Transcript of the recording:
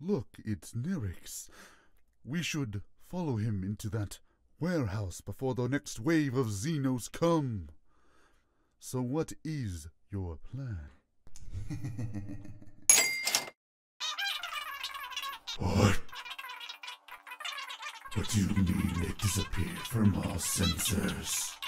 Look, it's Nerix. We should follow him into that warehouse before the next wave of Xenos come. So what is your plan? What? What do you mean it disappeared from our sensors?